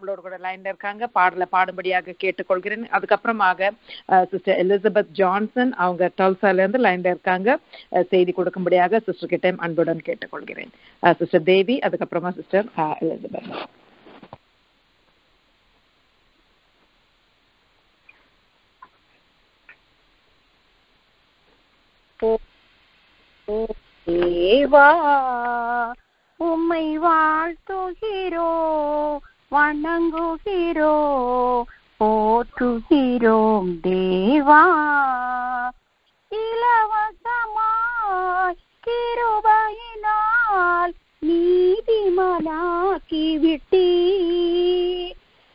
நம்மளோட கூட லைன்ல இருக்காங்க. பாடல பாடும்படியாக கேட்டுக்கொள்கிறேன். அதுக்கப்புறமாக சிஸ்டர் எலிசபெத் ஜான்சன் அவங்க டல்சால இருந்து லைன்ல இருக்காங்க. செய்தி கொடுக்கும்படியாக சிஸ்டர் கிட்ட அன்புடன் கேட்டுக்கொள்கிறேன். சிஸ்டர் தேவி அதுக்கப்புறமா சிஸ்டர் எலிசபெத் தேவா உம்மை வாழ்த்துகிறோ வணங்குகிறோ போற்றுகிறோம் தேவா. இலவசமாய் கிருபையினால் நீதிமனாக்கி விட்டீ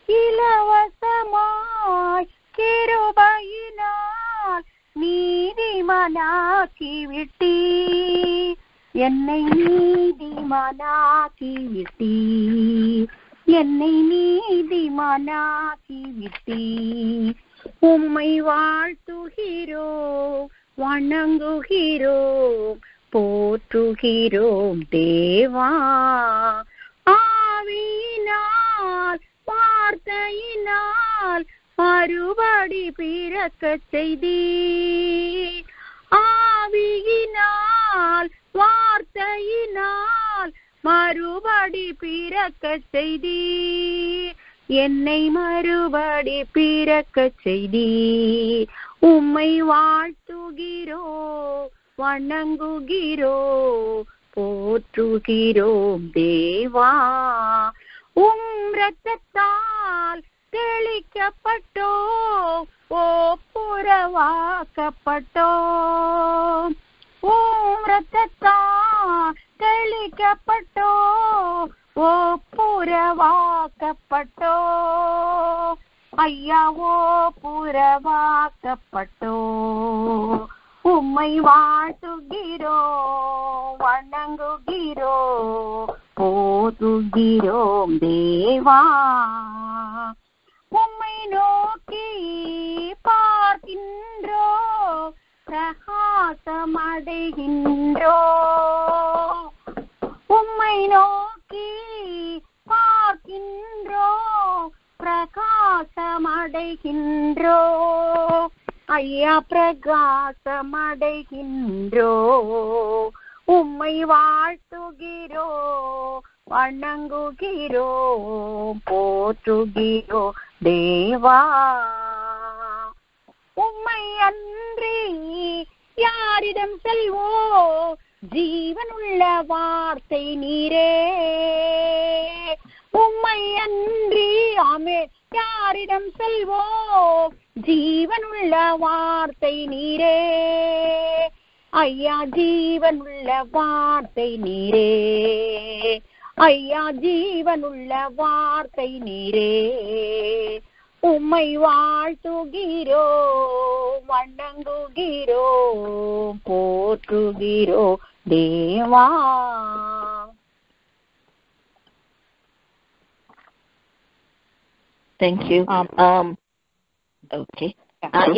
இலவசமாய் கிருபையினால் நீதிமனாக்கி விட்டீ என்னை நீதிமனாக்கி விட்டீ என்னை நீதிமனாக்கி விட்டீ. உம்மை வாழ்த்துகிறோம் வணங்குகிறோம் போற்றுகிறோம் தேவா. ஆவியினால் வார்த்தையினால் மறுபடி பிறக்க செய்தீ. ஆவியினால் வார்த்தையினால் மறுபடி பிறக்க செய்தி என்னை மறுபடி பிறக்க செய்தி உம்மை வாழ்த்துகிறோ வணங்குகிறோ போற்றுகிறோம் தேவா. உம் ரத்தத்தால் தெளிக்கப்பட்டோ ஓ புறவாக்கப்பட்டோ உம் ரத்தத்தால் தெளிக்கப்பட்டோ ஓ புறவாக்கப்பட்டோ. ஐயா ஓ புறவாக்கப்பட்டோ. உம்மை வாழ்த்துகிறோ வணங்குகிறோ. போதுகிறோம் தேவா. உம்மை நோக்கி பார்க்கின்றோ பிரகாசமடைகின்றோ. உம்மை நோக்கி பார்க்கின்றோ பிரகாசமடைகின்றோ. ஐயா பிரகாசமடைகின்றோ. உம்மை வாழ்த்துகிறோ வணங்குகிறோ போற்றுகிறோ. தேவா உம்மை அன்றி யாரிடம் செல்வோ ஜீவனுள்ள வார்த்தை நீரே. உம்மை அன்றி ஆமே யாரிடம் செல்வோ? ஜீவனுள்ள வார்த்தை நீரே. ஐயா ஜீவனுள்ள வார்த்தை நீரே. ஐயா ஜீவனுள்ள வார்த்தை நீரே. உம்மை வாழ்த்துகிறோ வணங்குகிறோ போற்றுகிறோ தேவா. தேங்க்யூ. ஓகே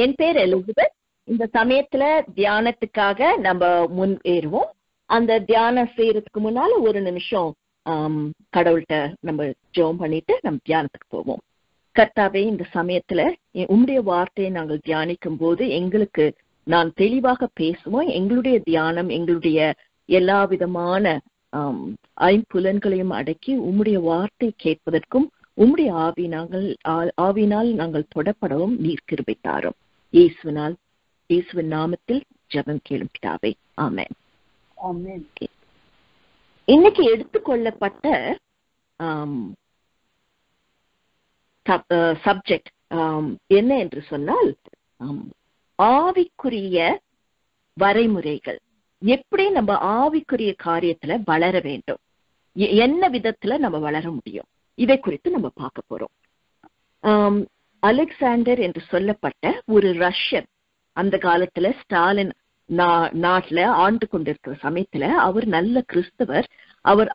என் பேர் எலிசபெத். இந்த சமயத்துல தியானத்துக்காக நம்ம முன் ஏறுவோம். அந்த தியானம் செய்யறதுக்கு முன்னால ஒரு நிமிஷம் ஆம், கடவுள்கிட்ட நம்ம ஜெபம் பண்ணிட்டு நம்ம தியானத்துக்கு போவோம். கர்த்தாவே இந்த சமயத்துல உம்முடைய வார்த்தையை நாங்கள் தியானிக்கும் போது எங்களுக்கு நான் தெளிவாக பேசுவோம். எங்களுடைய தியானம் எங்களுடைய எல்லா விதமான ஐம்புலன்களையும் அடக்கி உம்முடைய வார்த்தை கேட்பதற்கும் உம்முடைய ஆவி நாங்கள் ஆவினால் நாங்கள் தொடப்படவும் நீர் கிருபை தாரும். இயேசுவினால் இயேசுவின் நாமத்தில் ஜெபம் கேளும் பிதாவே. ஆமென். இன்னைக்கு எடுத்துக்கொள்ளப்பட்ட சப்ஜெக்ட் என்ன என்று சொன்னால் ஆவிக்குரிய வரைமுறைகள். எப்படி நம்ம ஆவிக்குரிய காரியத்துல வளர வேண்டும்? எ- என்ன விதத்துல நம்ம வளர முடியும்? இதை குறித்து நம்ம பார்க்க போறோம். அலெக்சாண்டர் என்று சொல்லப்பட்ட ஒரு ரஷ்யன் அந்த காலத்துல ஸ்டாலின் நா- நாட்டுல ஆண்டு கொண்டிருக்கிற சமயத்துல அவர் நல்ல கிறிஸ்தவர். அவர்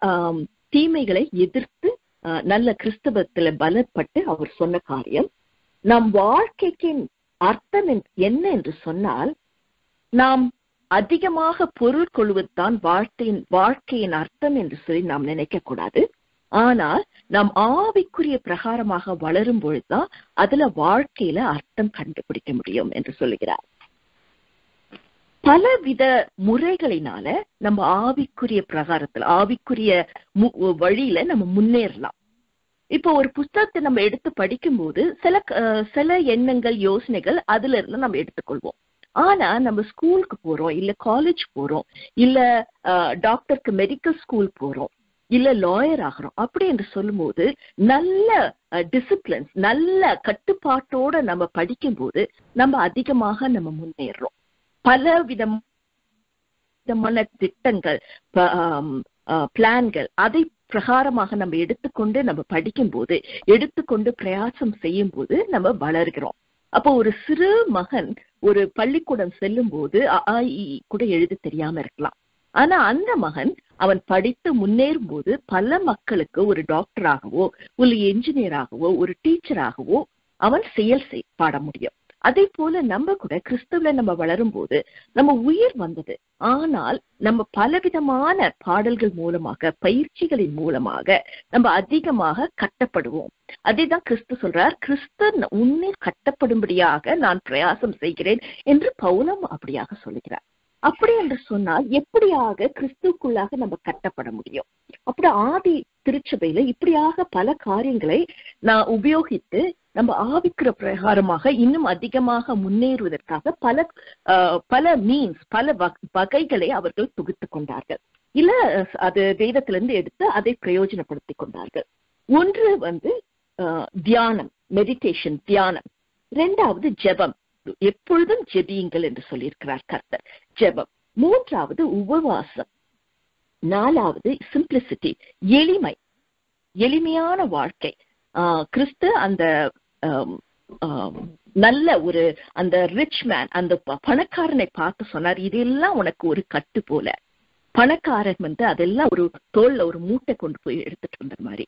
தீமைகளை எதிர்த்து நல்ல கிறிஸ்தவத்துல பலப்பட்டு அவர் சொன்ன காரியம் நம் வாழ்க்கைக்கு அர்த்தம் என்ன என்று சொன்னால் நாம் அதிகமாக பொருள் கொள்வதுதான் வாழ்க்கையின் வாழ்க்கையின் அர்த்தம் என்று சொல்லி நாம் நினைக்க கூடாது. ஆனால் நாம் ஆவிக்குரிய பிரகாரமாக வளரும் பொழுதுதான் அதுல வாழ்க்கையில அர்த்தம் கண்டுபிடிக்க முடியும் என்று சொல்லுகிறார். பலவித முறைகளினால நம்ம ஆவிக்குரிய பிரகாரத்துல ஆவிக்குரிய மு- வழியில நம்ம முன்னேறலாம். இப்போ ஒரு புஸ்தகத்தை நம்ம எடுத்து படிக்கும்போது சில சில எண்ணங்கள் யோசனைகள் அதுல இருந்து நம்ம எடுத்துக்கொள்வோம். ஆனா நம்ம ஸ்கூலுக்கு போறோம் இல்ல காலேஜ் போறோம் இல்ல டாக்டருக்கு மெடிக்கல் ஸ்கூல் போறோம் இல்ல லாயர் ஆகிறோம் அப்படி என்று சொல்லும்போது நல்ல டிசிப்ளின்ஸ் நல்ல கட்டுப்பாட்டோட நம்ம படிக்கும்போது நம்ம அதிகமாக நம்ம முன்னேறோம். பல விதம் விதமான திட்டங்கள் பிளான்கள் அதை பிரகாரமாக நம்ம எடுத்துக்கொண்டு நம்ம படிக்கும்போது எடுத்துக்கொண்டு பிரயாசம் செய்யும் போது நம்ம வளர்கிறோம். அப்போ ஒரு சிறு மகன் ஒரு பள்ளிக்கூடம் செல்லும் போது அ, கூட எழுத தெரியாம இருக்கலாம். ஆனா அந்த மகன் அவன் படித்து முன்னேறும் போது பல மக்களுக்கு ஒரு டாக்டராகவோ ஒரு என்ஜினியராகவோ ஒரு டீச்சராகவோ அவன் செயல் செய் பாட முடியும். அதே போல நம்ம கூட கிறிஸ்துவல நம்ம வளரும் போது நம்ம உயிர் வந்தது. ஆனால் நம்ம பலவிதமான பாடல்கள் மூலமாக பயிற்சிகளின் மூலமாக நம்ம அதிகமாக கட்டப்படுவோம். அதேதான் கிறிஸ்து சொல்றார் கிறிஸ்து உன்னில் கட்டப்படும்படியாக நான் பிரயாசம் செய்கிறேன் என்று பௌலம் அப்படியாக சொல்லுகிறார். அப்படி என்று சொன்னால் எப்படியாக கிறிஸ்துக்குள்ளாக நம்ம கட்டப்பட முடியும்? அப்படி ஆதி திருச்சபையில இப்படியாக பல காரியங்களை நான் உபயோகித்து நம்ம ஆவிக்கிற பிரகாரமாக இன்னும் அதிகமாக முன்னேறுவதற்காக பல ஆஹ், பல மீன்ஸ் பல வகைகளை அவர்கள் தொகுத்து கொண்டார்கள். இல்ல அது வேதத்திலிருந்து எடுத்து அதை பிரயோஜனப்படுத்திக் கொண்டார்கள். ஒன்று வந்து ஆஹ், தியானம் மெடிடேஷன் தியானம். இரண்டாவது ஜெபம். எப்பொழுதும் ஜெபியுங்கள் என்று சொல்லியிருக்கிறார் கர்த்தர். ஜெபம். மூன்றாவது உபவாசம். நாலாவது சிம்பிளிசிட்டி எளிமை. எளிமையான வாழ்க்கை. ஆஹ் கிறிஸ்து அந்த நல்ல ஒரு அந்த ரிச் மேன் அந்த ப- பணக்காரனை பார்த்து சொன்னார் இதெல்லாம் உனக்கு ஒரு கட்டு போல. பணக்காரன் வந்து அதெல்லாம் ஒரு தோல்ல ஒரு மூட்டை கொண்டு போய் எடுத்துட்டு வந்த மாதிரி.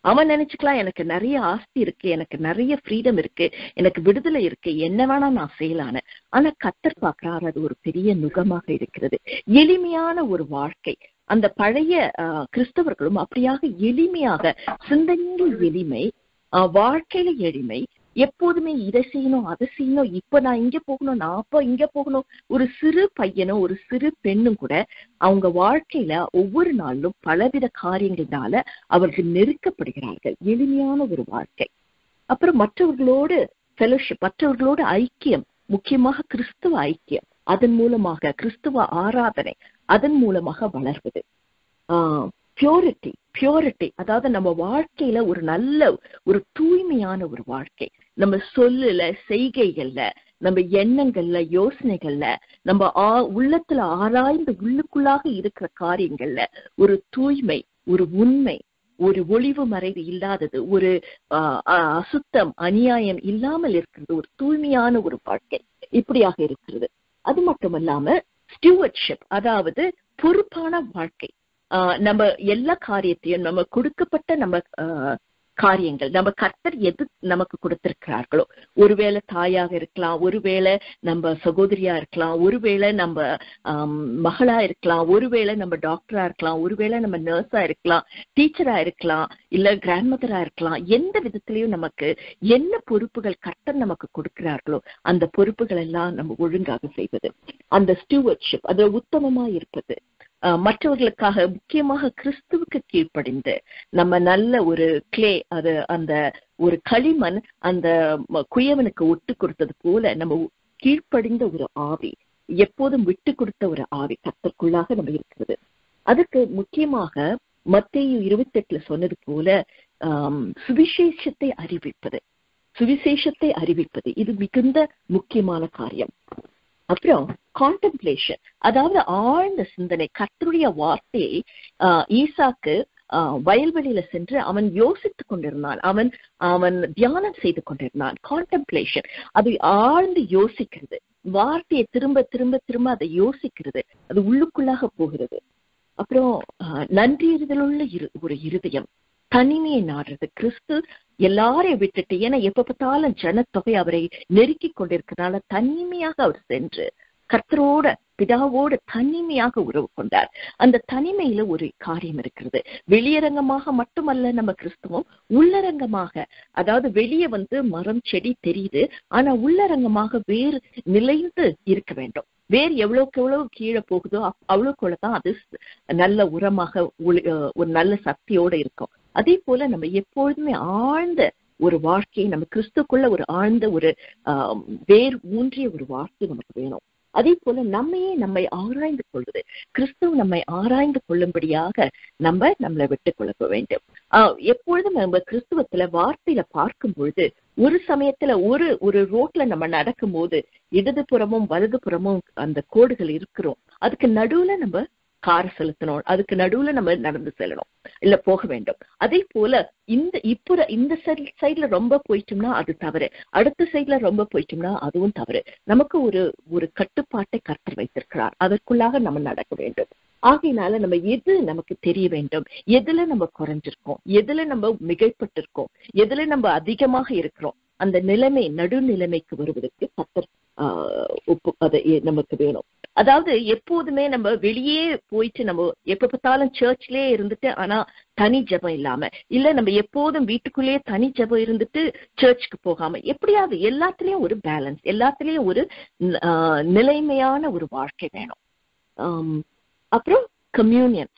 அவன் நினைச்சுக்கலாம் எனக்கு நிறைய ஆஸ்தி இருக்கு எனக்கு நிறைய ஃப்ரீடம் இருக்கு எனக்கு விடுதலை இருக்கு என்ன வேணா நான் செய்யலான்னு. ஆனா கத்தர் பாக்குறாரு அது ஒரு பெரிய நுகமாக இருக்கிறது. எளிமையான ஒரு வாழ்க்கை. அந்த பழைய கிறிஸ்தவர்களும் அப்படியாக எளிமையாக சிந்தனையில் எளிமை ஆஹ், வாழ்க்கையில எளிமை எப்போதுமே இதை செய்யணும் அதை செய்யணும் இப்ப நான் இங்க போகணும் நான் அப்ப இங்க போகணும் ஒரு சிறு பையனும் ஒரு சிறு பெண்ணும் கூட அவங்க வாழ்க்கையில ஒவ்வொரு நாளிலும் பலவித காரியங்களால அவர்கள் நெருக்கப்படுகிறார்கள். எளிமையான ஒரு வாழ்க்கை. அப்புறம் மற்றவர்களோடு ஃபெலோஷிப் மற்றவர்களோடு ஐக்கியம் முக்கியமாக கிறிஸ்துவ ஐக்கியம். அதன் மூலமாக கிறிஸ்துவ ஆராதனை அதன் மூலமாக வளர்வது. பியூரிட்டி பியூரிட்டி அதாவது நம்ம வாழ்க்கையில ஒரு நல்ல ஒரு தூய்மையான ஒரு வாழ்க்கை. நம்ம சொல்லுல செய்கைகள்ல நம்ம எண்ணங்கள்ல யோசனைகள்ல நம்ம ஆ- உள்ளத்துல ஆராய்ந்து உள்ளுக்குள்ளாக இருக்கிற காரியங்கள்ல ஒரு தூய்மை ஒரு உண்மை ஒரு ஒளிவு மறைவு இல்லாதது ஒரு ஆஹ், அசுத்தம் அநியாயம் இல்லாமல் இருக்கிறது ஒரு தூய்மையான ஒரு வாழ்க்கை இப்படியாக இருக்கிறது. அது மட்டுமல்லாம ஸ்டூவர்ட்ஷிப் அதாவது பொறுப்பான வாழ்க்கை. ஆஹ், நம்ம எல்லா காரியத்தையும் நம்ம கொடுக்கப்பட்ட நம்ம காரியங்கள். நம்ம கர்த்தர் எது நமக்கு கொடுத்திருக்கிறார்களோ ஒருவேளை தாயாக இருக்கலாம் ஒருவேளை நம்ம சகோதரியா இருக்கலாம் ஒருவேளை நம்ம மகளா இருக்கலாம் ஒருவேளை நம்ம டாக்டரா இருக்கலாம் ஒருவேளை நம்ம நர்ஸா இருக்கலாம் டீச்சரா இருக்கலாம் இல்ல கிராண்ட் மதரா இருக்கலாம் எந்த விதத்திலையும் நமக்கு என்ன பொறுப்புகள் கர்த்தர் நமக்கு கொடுக்கிறார்களோ அந்த பொறுப்புகள் எல்லாம் நம்ம ஒழுங்காக செய்வது. அந்த ஸ்டூவர்ட்ஷிப் அது உத்தமமா இருப்பது. மற்றவர்களுக்காக முக்கியமாக கிறிஸ்துவுக்கு கீழ்ப்படிந்து நம்ம நல்ல ஒரு கிளே அது அந்த ஒரு களிமண் அந்த குயவனுக்கு ஒட்டு கொடுத்தது போல நம்ம கீழ்ப்படிந்த ஒரு ஆவி எப்போதும் விட்டு கொடுத்த ஒரு ஆவி கத்தற்குள்ளாக நம்ம இருக்கிறது. அதுக்கு முக்கியமாக மத்தேயு இருபத்தி எட்டுல சொன்னது போல சுவிசேஷத்தை அறிவிப்பது சுவிசேஷத்தை அறிவிப்பது இது மிகுந்த முக்கியமான காரியம். அப்புறம் கான்டெம்ப்ளேஷன் அதாவது ஆழ்ந்த சிந்தனை கத்தருடைய வார்த்தையை ஈசாக்கு வயல்வெளியில சென்று அவன் யோசித்துக் கொண்டிருந்தான். அவன் அவன் தியானம் செய்து கொண்டிருந்தான். கான்டெம்ப்ளேஷன் அதை ஆழ்ந்து யோசிக்கிறது. வார்த்தையை திரும்ப திரும்ப திரும்ப அதை யோசிக்கிறது. அது உள்ளுக்குள்ளாக போகிறது. அப்புறம் ஆஹ், நன்றியறிதலுள்ள இரு ஒரு இருதயம். தனிமையை நாடுறது. கிறிஸ்து எல்லாரையும் விட்டுட்டு ஏன்னா எப்ப பார்த்தாலும் ஜனத்தொகை அவரை நெருக்கி கொண்டிருக்கிறனால தனிமையாக அவர் சென்று கர்த்தரோட பிதாவோட தனிமையாக உறவு கொண்டார். அந்த தனிமையில ஒரு காரியம் இருக்கிறது. வெளியரங்கமாக மட்டுமல்ல நம்ம கிறிஸ்துவம் உள்ளரங்கமாக அதாவது வெளியே வந்து மரம் செடி தெரியுது ஆனா உள்ளரங்கமாக வேறு நிலைந்து இருக்க வேண்டும். வேர் எவ்வளவுக்கு எவ்வளவு கீழே போகுதோ அவ்வளோக்குள்ள தான் அது நல்ல உரமாக ஒரு நல்ல சக்தியோட இருக்கும். அதே போல நம்ம எப்பொழுதுமே ஆழ்ந்த ஒரு வாழ்க்கையை நம்ம கிறிஸ்துக்குள்ள ஒரு ஆழ்ந்த ஒரு ஆஹ், வேர் ஊன்றிய ஒரு வாழ்க்கை நமக்கு வேணும். அதே போல நம்மையே நம்மை ஆராய்ந்து கொள்வது. கிறிஸ்துவ நம்மை ஆராய்ந்து கொள்ளும்படியாக நம்ம நம்மளை விட்டு கொள்ள வேண்டும். ஆஹ், எப்பொழுதும் நம்ம கிறிஸ்துவத்துல வார்த்தையில பார்க்கும் பொழுது ஒரு சமயத்துல ஒரு ஒரு ரோட்ல நம்ம நடக்கும் போது இடதுபுறமும் வலதுபுறமும் அந்த கோடுகள் இருக்கிறோம். அதுக்கு நடுவுல நம்ம கார் செலுத்தணும். அதுக்கு நடுவுல நம்ம நடந்து செல்லணும். இல்ல போக வேண்டும். அதே போல இந்த இப்புற இந்த சைட்ல ரொம்ப போயிட்டோம்னா அது தவறு. அடுத்த சைட்ல ரொம்ப போயிட்டோம்னா அதுவும் தவறு. நமக்கு ஒரு ஒரு கட்டுப்பாட்டை கர்த்தர் வைத்திருக்கிறார். அதற்குள்ளாக நம்ம நடக்க வேண்டும். ஆகையினால நம்ம எது நமக்கு தெரிய வேண்டும்? எதுல நம்ம குறைஞ்சிருக்கோம்? எதுல நம்ம மிகைப்பட்டிருக்கோம்? எதுல நம்ம அதிகமாக இருக்கிறோம்? அந்த நிலைமை நடுநிலைமைக்கு வருவதற்கு கர்த்தர் ஆஹ் ஒப்பு அதை நமக்கு வேணும். அதாவது எப்போதுமே நம்ம வெளியே போயிட்டு நம்ம எப்ப பார்த்தாலும் சர்ச்லயே இருந்துட்டு ஆனா தனி ஜெபம் இல்லாம இல்ல நம்ம எப்போதும் வீட்டுக்குள்ளேயே தனி ஜெபம் இருந்துட்டு சர்ச்சுக்கு போகாம எப்படியாவது எல்லாத்துலயும் ஒரு பேலன்ஸ் எல்லாத்துலயும் ஒரு நிலைமையான ஒரு வாழ்க்கை வேணும். அப்புறம் கம்யூனியன்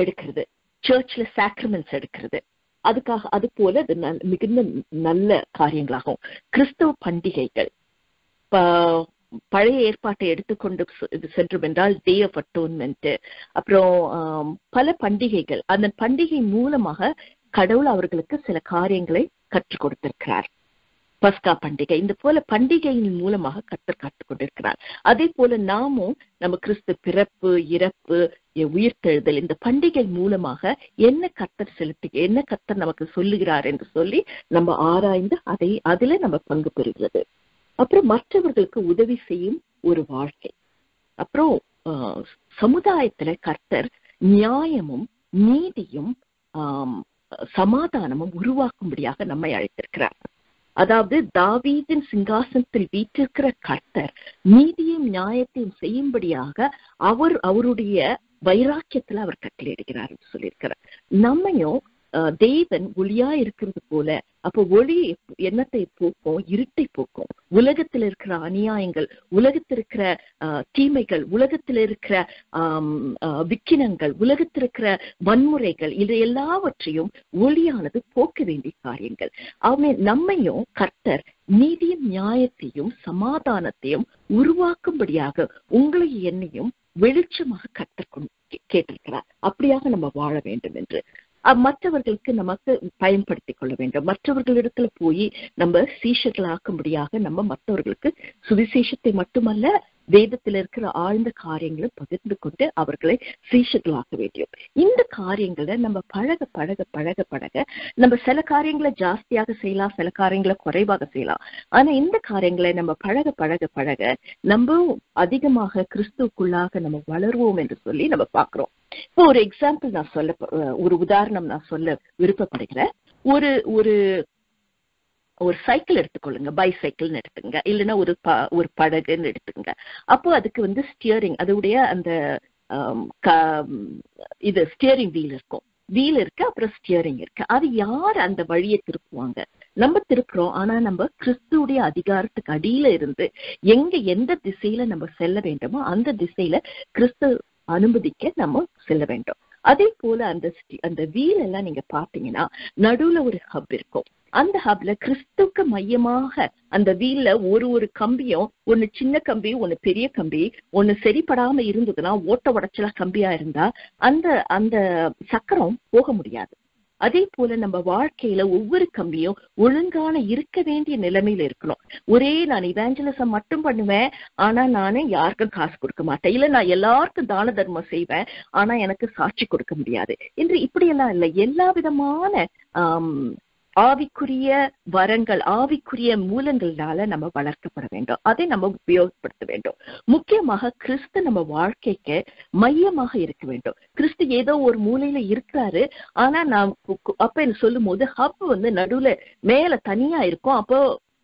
எடுக்கிறது சர்ச்ல சாக்ரமெண்ட்ஸ் எடுக்கிறது. அதுக்காக அது போல அது நல்- மிகுந்த நல்ல காரியங்களாகும். கிறிஸ்தவ பண்டிகைகள் பழைய ஏற்பாட்டை எடுத்துக்கொண்டு சென்றோம் என்றால் டே ஆஃப் அட்டோன்மெண்ட் அப்புறம் பல பண்டிகைகள். அந்த பண்டிகை மூலமாக கடவுள் அவர்களுக்கு சில காரியங்களை கற்றுக் கொடுத்திருக்கிறார். பஸ்கா பண்டிகை. இந்த போல பண்டிகையின் மூலமாக கத்தர் கற்றுக் கொண்டிருக்கிறார். அதே போல நாமும் நம்ம கிறிஸ்து பிறப்பு இறப்பு உயிர்த்தெழுதல் இந்த பண்டிகை மூலமாக என்ன கத்தர் செலுத்து என்ன கத்தர் நமக்கு சொல்லுகிறார் என்று சொல்லி நம்ம ஆராய்ந்து அதை அதுல நம்ம பங்கு பெறுகிறது. அப்புறம் மற்றவர்களுக்கு உதவி செய்யும் ஒரு வாழ்க்கை. அப்புறம் ஆஹ், சமுதாயத்துல கர்த்தர் நியாயமும் நீதியும் சமாதானமும் உருவாக்கும்படியாக நம்மை அழைத்திருக்கிறார். அதாவது தாவீதின் சிங்காசனத்தில் வீற்றிருக்கிற கர்த்தர் நீதியும் நியாயத்தையும் செய்யும்படியாக அவர் அவருடைய வைராக்கியத்துல அவர் கட்டளையிடுகிறார் என்று சொல்லியிருக்கிறார். நம்மையும் தேவன் ஒளியா இருக்கிறது போல அப்போ ஒளி எண்ணத்தை என்னத்தை போக்கும்? இருட்டை போக்கும். உலகத்தில் இருக்கிற அநியாயங்கள் உலகத்தில் இருக்கிற தீமைகள் உலகத்தில் இருக்கிற விக்கினங்கள் உலகத்தில் இருக்கிற வன்முறைகள் இது எல்லாவற்றையும் ஒளியானது போக்க வேண்டிய காரியங்கள். அவன் நம்மையும் கர்த்தர் நீதியும் நியாயத்தையும் சமாதானத்தையும் உருவாக்கும்படியாக உங்களை என்னையும் வெளிச்சமாக கற்றுக்கொண்டு கேட்டிருக்கிறார். அப்படியாக நம்ம வாழ வேண்டும் என்று. மற்றவர்களுக்கு நமக்கு பயன்படுத்திக் கொள்ள வேண்டும். மற்றவர்களிடத்துல போய் நம்ம சீஷர்களாக்கும்படியாக நம்ம மற்றவர்களுக்கு சுவிசேஷத்தை மட்டுமல்ல வேதத்தில் இருக்கிற ஆழ்ந்த காரியங்களை பகிர்ந்து கொண்டு அவர்களை சீஷர்களாக்க வேண்டும். இந்த காரியங்களை நம்ம பழக பழக பழக பழக நம்ம சில காரியங்களை ஜாஸ்தியாக செய்யலாம் சில காரியங்களை குறைவாக செய்யலாம். ஆனா இந்த காரியங்களை நம்ம பழக பழக பழக நம்ம அதிகமாக கிறிஸ்துக்குள்ளாக நம்ம வளருவோம் என்று சொல்லி நம்ம பாக்குறோம் இப்போ ஒரு எக்ஸாம்பிள் நான் சொல்ல ஒரு உதாரணம் நான் சொல்ல விருப்பப்படுகிறேன். ஒரு ஒரு ஒரு சைக்கிள் எடுத்துக்கொள்ளுங்க. பைசைக்கிள்னு எடுத்துங்க இல்லைன்னா ஒரு ப- ஒரு படகுன்னு எடுத்துங்க அப்போ அதுக்கு வந்து ஸ்டியரிங் அதோடைய அந்த இது ஸ்டியரிங் வீல் இருக்கும். வீல் இருக்கு அப்புறம் ஸ்டியரிங் இருக்கு. அது யார் அந்த வழியை திருப்புவாங்க? நம்ம திருப்புறோம் ஆனா நம்ம கிறிஸ்துடைய அதிகாரத்துக்கு அடியில இருந்து எங்க எந்த திசையில நம்ம செல்ல வேண்டுமோ அந்த திசையில கிறிஸ்து அனுமதிக்க நம்ம செல்ல வேண்டும். அதே போல அந்த அந்த வீல் எல்லாம் நீங்க பாத்தீங்கன்னா நடுவுல ஒரு ஹப் இருக்கும். அந்த ஹப்ல கிறிஸ்துக்கு மையமாக அந்த வீல்ல ஒரு ஒரு கம்பியும் ஒன்னு சின்ன கம்பி ஒன்னு பெரிய கம்பி ஒன்னு சரிப்படாம இருந்ததுன்னா ஓட்ட உடச்சலா கம்பியா இருந்தா அந்த அந்த சக்கரம் போக முடியாது. அதே போல நம்ம வாழ்க்கையில ஒவ்வொரு கம்பியும் ஒழுங்கான இருக்க வேண்டிய நிலைமையில இருக்கணும். ஒரே நான் இவாஞ்சலிசம் மட்டும் பண்ணுவேன் ஆனா நானு யாருக்கும் காசு கொடுக்க மாட்டேன். இல்ல நான் எல்லாருக்கும் தான தர்மம் செய்வேன் ஆனா எனக்கு சாட்சி கொடுக்க முடியாது. என்று இப்படியெல்லாம் இல்லை. எல்லா விதமான ஆவிக்குரிய வரங்கள் ஆவிக்குரிய மூலங்களால நம்ம வளர்க்கப்பட வேண்டும். அதை நம்ம உபயோகப்படுத்த வேண்டும். முக்கியமாக கிறிஸ்து நம்ம வாழ்க்கைக்கு மையமாக இருக்க வேண்டும். கிறிஸ்து ஏதோ ஒரு மூலையில இருக்கிறாரு. ஆனா நான் அப்ப என்ன சொல்லும் போது ஹப் வந்து நடுவுல மேல தனியா இருக்கும். அப்போ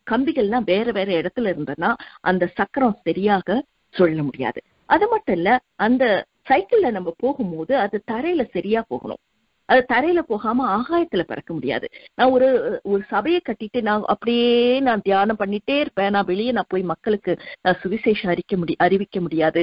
கம்பிகள்லாம் வேற வேற இடத்துல இருந்ததுன்னா அந்த சக்கரம் சரியாக சொல்ல முடியாது. அது மட்டும் இல்ல அந்த சைக்கிள்ல நம்ம போகும்போது அது தரையில சரியா போகணும். அது தரையில போகாம ஆகாயத்துல பறக்க முடியாது. நான் ஒரு ஒரு சபையை கட்டிட்டு நான் அப்படியே நான் தியானம் பண்ணிட்டே இருப்பேன். நான் வெளியே நான் போய் மக்களுக்கு நான் சுவிசேஷம் அறிக்க முடி அறிவிக்க முடியாது.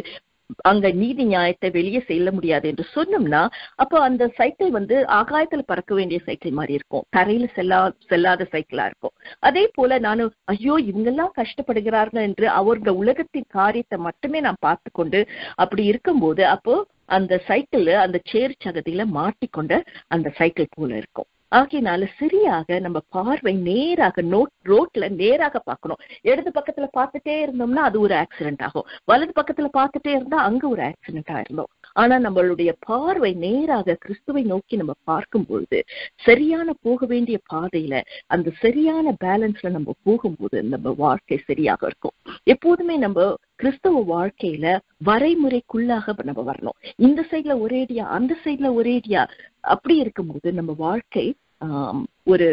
அங்க நீதி நியாயத்தை வெளியே செல்ல முடியாது என்று சொன்னோம்னா அப்போ அந்த சைக்கிள் வந்து ஆகாயத்துல பறக்க வேண்டிய சைக்கிள் மாதிரி இருக்கும். தரையில செல்லா செல்லாத சைக்கிளா இருக்கும். அதே போல நானும் ஐயோ இவங்கெல்லாம் கஷ்டப்படுகிறார்கள் என்று அவருடைய உலகத்தின் காரியத்தை மட்டுமே நான் பார்த்து கொண்டு அப்படி இருக்கும்போது அப்போ அந்த சைக்கிள் அந்த சேர் சகதியில மாட்டிக்கொண்ட அந்த சைக்கிள் போல இருக்கும். ஆகையினால சரியாக நம்ம பார்வை நேராக நோட் ரோட்ல நேராக பார்க்கணும். இடது பக்கத்துல பார்த்துட்டே இருந்தோம்னா அது ஒரு ஆக்சிடென்ட் ஆகும். வலது பக்கத்துல பார்த்துட்டே இருந்தா அங்க ஒரு ஆக்சிடென்ட் ஆயிருந்தோம் ஆனா நம்மளுடைய பார்வை நேராக கிறிஸ்துவை நோக்கி நம்ம பார்க்கும் பொழுது சரியான போக வேண்டிய பாதையில அந்த சரியான பேலன்ஸ்ல நம்ம போகும்போது நம்ம வாழ்க்கை சரியாக இருக்கும். எப்போதுமே நம்ம கிறிஸ்தவ வாழ்க்கையில வரைமுறைக்குள்ளாக நம்ம வரணும். இந்த சைட்ல ஒரேடியா அந்த சைட்ல ஒரேடியா அப்படி இருக்கும்போது நம்ம வாழ்க்கை ஆஹ் ஒரு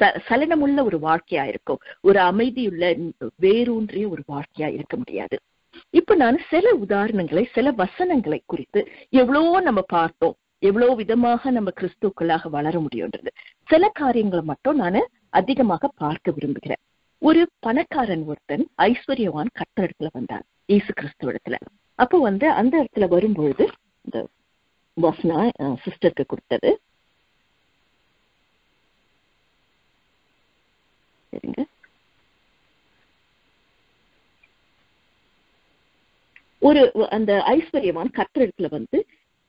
சலனமுள்ள ஒரு வாழ்க்கையா இருக்கும். ஒரு அமைதியுள்ள வேரூன்றிய ஒரு வாழ்க்கையா இருக்க முடியாது. இப்ப நான் சில உதாரணங்களை சில வசனங்களை குறித்து எவ்வளவோ நம்ம பார்த்தோம். எவ்வளவு விதமாக நம்ம கிறிஸ்துக்களாக வளர முடியுன்றது. சில காரியங்களை மட்டும் நான் அதிகமாக பார்க்க விரும்புகிறேன். ஒரு பணக்காரன் ஒருத்தன் ஐஸ்வர்யவான் கத்த இடத்துல வந்தார் இயேசு கிறிஸ்துவ இடத்துல. அப்போ வந்து அந்த இடத்துல வரும்பொழுது இந்த வசனா சிஸ்டருக்கு கொடுத்தது. சரிங்க. ஒரு அந்த ஐஸ்வர்யவான் கத்திரத்துல வந்து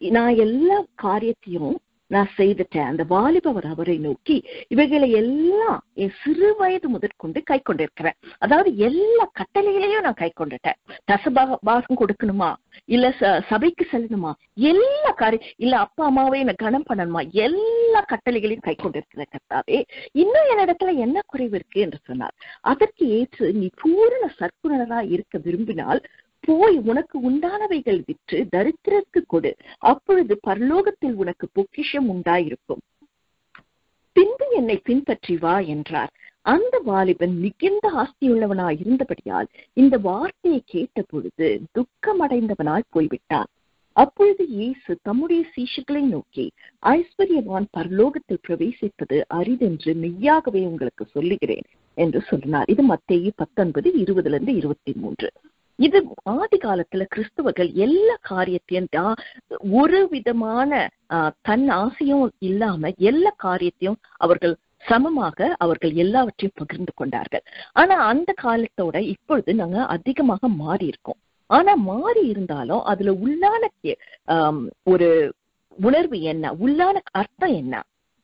நான் எல்லா காரியத்தையும் நான் செய்துட்டேன். அந்த வாலிபவர் அவரை நோக்கி இவைகளை எல்லாம் என் சிறு வயது முதற்கொண்டு கை கொண்டிருக்கிறேன். அதாவது எல்லா கட்டளைகளையும் நான் கை கொண்டுட்டேன். தசபாக பாகம் கொடுக்கணுமா? இல்ல சபைக்கு செல்லணுமா? எல்லா காரியம் இல்ல அப்பா அம்மாவை என்ன கனம் பண்ணணுமா? எல்லா கட்டளைகளையும் கை கொண்டிருக்கிற கர்த்தாவே இன்னும் என்னிடத்துல என்ன குறைவு இருக்கு? என்று சொன்னார். அதற்கு ஏற்று நீ பூரண சற்புணரா இருக்க விரும்பினால் போய் உனக்கு உண்டானவைகள் விற்று தரித்திரருக்கு கொடு. அப்பொழுது பரலோகத்தில் உனக்கு பொக்கிஷம் உண்டாயிருக்கும். பின்பு என்னை பின்பற்றி வா என்றார். அந்த வாலிபன் மிகுந்த ஆஸ்தியுள்ளவனாய் இருந்தபடியால் இந்த வார்த்தையை கேட்ட பொழுது துக்கமடைந்தவனாய் போய்விட்டான். அப்பொழுது இயேசு தம்முடைய சீஷுகளை நோக்கி ஐஸ்வர்யவான் பரலோகத்தில் பிரவேசிப்பது அரிதென்று மெய்யாகவே உங்களுக்கு சொல்லுகிறேன் என்று சொன்னார். இது மத்தேயு பத்தொன்பது இருபதுல இருந்து இருபத்தி மூன்று. இது ஆதி காலத்துல கிறிஸ்துவர்கள் எல்லா காரியத்தையும் ஒரு விதமான தன் ஆசையும் இல்லாம எல்லா காரியத்தையும் அவர்கள் சமமாக அவர்கள் எல்லாவற்றையும் பகிர்ந்து கொண்டார்கள். ஆனா அந்த காலத்தோட இப்பொழுது நாங்க அதிகமாக மாறி இருக்கோம். ஆனா மாறி இருந்தாலும் அதுல உள்ளான ஒரு உணர்வு என்ன உள்ளான அர்த்தம் என்ன?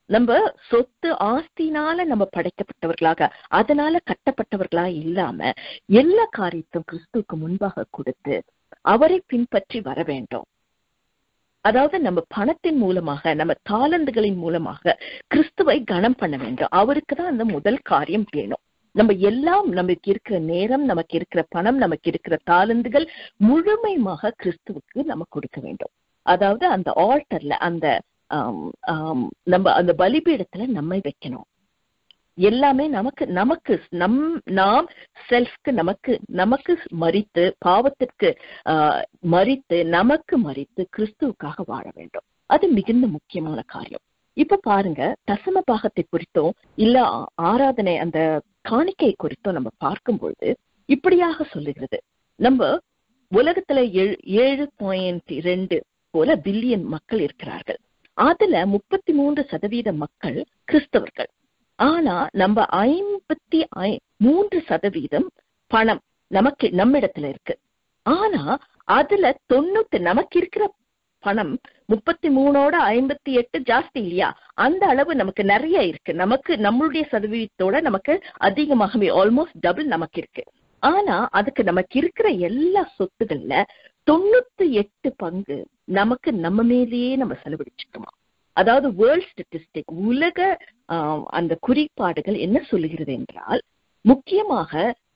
நம்ம சொத்து ஆஸ்தினால நம்ம படைக்கப்பட்டவர்களாக அதனால கட்டப்பட்டவர்களா இல்லாம எல்லா காரியத்தும் கிறிஸ்துவுக்கு முன்பாக கொடுத்து அவரை பின்பற்றி வர வேண்டும். அதாவது நம்ம பணத்தின் மூலமாக நம்ம தாளந்துகளின் மூலமாக கிறிஸ்துவை கனம் பண்ண வேண்டும். அவருக்கு தான் அந்த முதல் காரியம் வேணும். நம்ம எல்லாம் நமக்கு இருக்கிற நேரம் நமக்கு இருக்கிற பணம் நமக்கு இருக்கிற தாளந்துகள் முழுமையாக கிறிஸ்துவுக்கு நம்ம கொடுக்க வேண்டும். அதாவது அந்த ஆல்டர்ல அந்த நம்ம அந்த பலிபீடத்துல நம்மை வைக்கணும். எல்லாமே நமக்கு நமக்கு நம் நாம் செல்ஃப்க்கு நமக்கு நமக்கு மறித்து பாவத்திற்கு ஆஹ் மறித்து நமக்கு மறித்து கிறிஸ்துவுக்காக வாழ வேண்டும். அது மிகுந்த முக்கியமான காரியம். இப்ப பாருங்க தசம பாகத்தை குறித்தும் இல்ல ஆராதனை அந்த காணிக்கை குறித்தும் நம்ம பார்க்கும்பொழுது இப்படியாக சொல்லுகிறது. நம்ம உலகத்துல ஏழு பாயிண்ட் ரெண்டு போல பில்லியன் மக்கள் இருக்கிறார்கள். அதுல முப்பத்தி மூன்று சதவீத மக்கள் கிறிஸ்தவர்கள். ஆனா நம்ம ஐம்பத்தி மூன்று சதவீதம் பணம் நமக்கு நம்மிடத்துல இருக்கு. ஆனா அதுல தொண்ணூத்தி நமக்கு இருக்கிற பணம் முப்பத்தி மூணோட ஐம்பத்தி எட்டு ஜாஸ்தி இல்லையா? அந்த அளவு நமக்கு நிறைய இருக்கு. நமக்கு நம்மளுடைய சதவீதத்தோட நமக்கு அதிகமாகவே ஆல்மோஸ்ட் டபுள் நமக்கு இருக்கு. ஆனா அதுக்கு நமக்கு இருக்கிற எல்லா சொத்துகள்ல தொண்ணூத்தி எட்டு பங்கு நமக்கு நம்ம மேலேயே நம்ம செலவழிச்சுக்கோமா அதாவது வேர்ல்ட் ஸ்டட்டிஸ்டிக் உலக அந்த குறிப்பாடுகள் என்ன சொல்லுகிறது என்றால் முக்கியமாக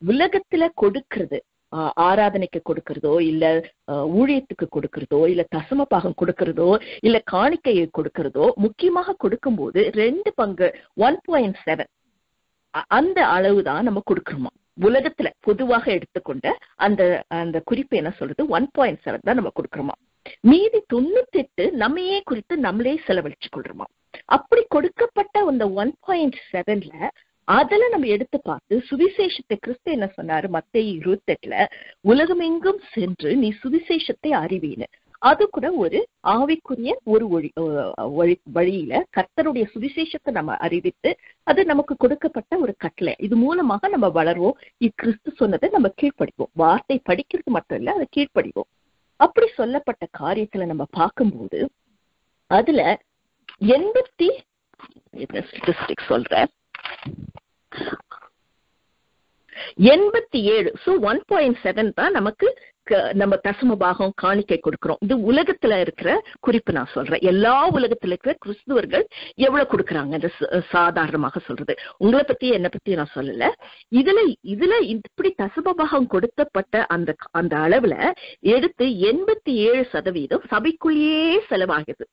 உலகத்துல கொடுக்கிறது ஆராதனைக்கு கொடுக்கிறதோ இல்ல ஊழியத்துக்கு கொடுக்கிறதோ இல்ல தசம பாகம் கொடுக்கிறதோ இல்ல காணிக்கையை கொடுக்கிறதோ முக்கியமாக கொடுக்கும்போது ரெண்டு பங்கு ஒன் பாயிண்ட் செவன் அந்த அளவு தான் நம்ம கொடுக்கணுமா உலகத்துல பொதுவாக எடுத்துக்கொண்ட அந்த அந்த குறிப்பு என்ன சொல்றது? ஒன் பாயிண்ட் செவன் தான் நம்ம கொடுக்குறோமா? மீதி தொண்ணூத்தி எட்டு நம்மையே குறித்து நம்மளே செலவழிச்சு கொள்றோமா? அப்படி கொடுக்கப்பட்ட அந்த ஒன் பாயிண்ட் செவன்ல அதுல நம்ம எடுத்து பார்த்து சுவிசேஷத்தை கிறிஸ்து என்ன சொன்னாரு? மத்திய இருபத்தி எட்டுல உலகமெங்கும் சென்று நீ சுவிசேஷத்தை அறிவீனு. அது கூட ஒரு ஆவிக்குரிய ஒரு வழி வழி வழியில கர்த்தருடைய சுவிசேஷத்தை நம்ம அறிவித்து அது நமக்கு கொடுக்கப்பட்ட ஒரு கட்டளை. இது மூலமாக நம்ம வளர்வோம். இக்கிறிஸ்து சொன்னதை நம்ம கீழ்ப்படிவோம் வார்த்தை படிக்கிறது மட்டும் இல்ல அதை கீழ்ப்படிவோம் அப்படி சொல்லப்பட்ட காரியத்துல நம்ம பார்க்கும்போது அதுல எண்பத்தி சொல்ற எண்பத்தி ஏழு. சோ ஒன் பாயிண்ட் செவன் தான் நமக்கு நம்ம தசம பாகம் காணிக்கை கொடுக்கிறோம். இது உலகத்துல இருக்கிற குறிப்பு நான் சொல்றேன். எல்லா உலகத்துல இருக்கிற கிறிஸ்துவர்கள் எவ்வளவு கொடுக்குறாங்க? சாதாரணமாக சொல்றது. உங்களை பத்தி என்ன பத்தி நான் சொல்லல. இதுல இதுல இப்படி தசம பாகம் கொடுத்தப்பட்ட அந்த அந்த அளவுல எடுத்து எண்பத்தி ஏழு சதவீதம் சபைக்குள்ளேயே செலவாகுது.